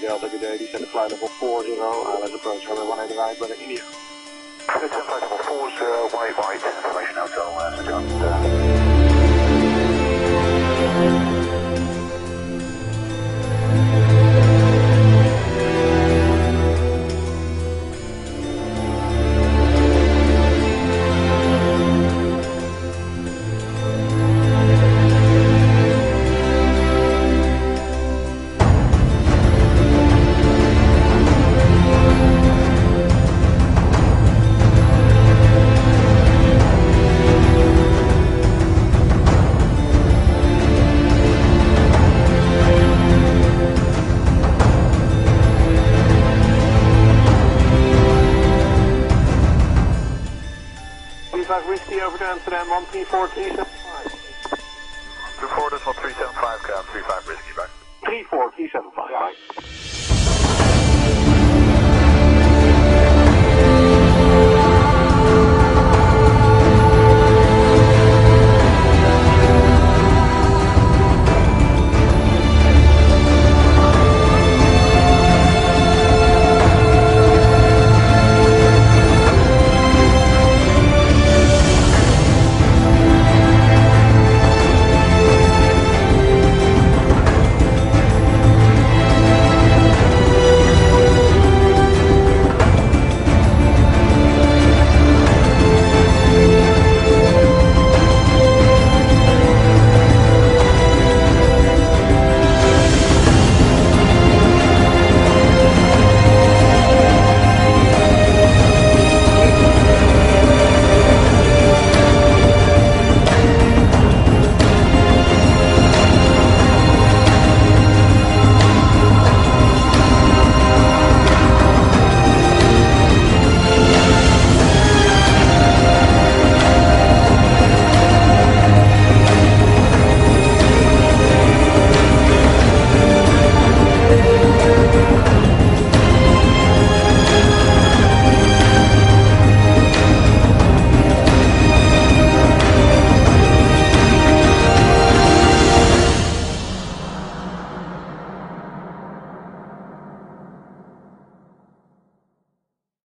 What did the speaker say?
Delta, good day. Descend flight level 40, ILS approach, runway 18 right, running India. Descend flight level 40, white, white, information hotel, uh. Uh, T5 Whiskey over to Amsterdam, 134, 24 decimal 375, cap, 35 Whiskey back. 34, 375, right.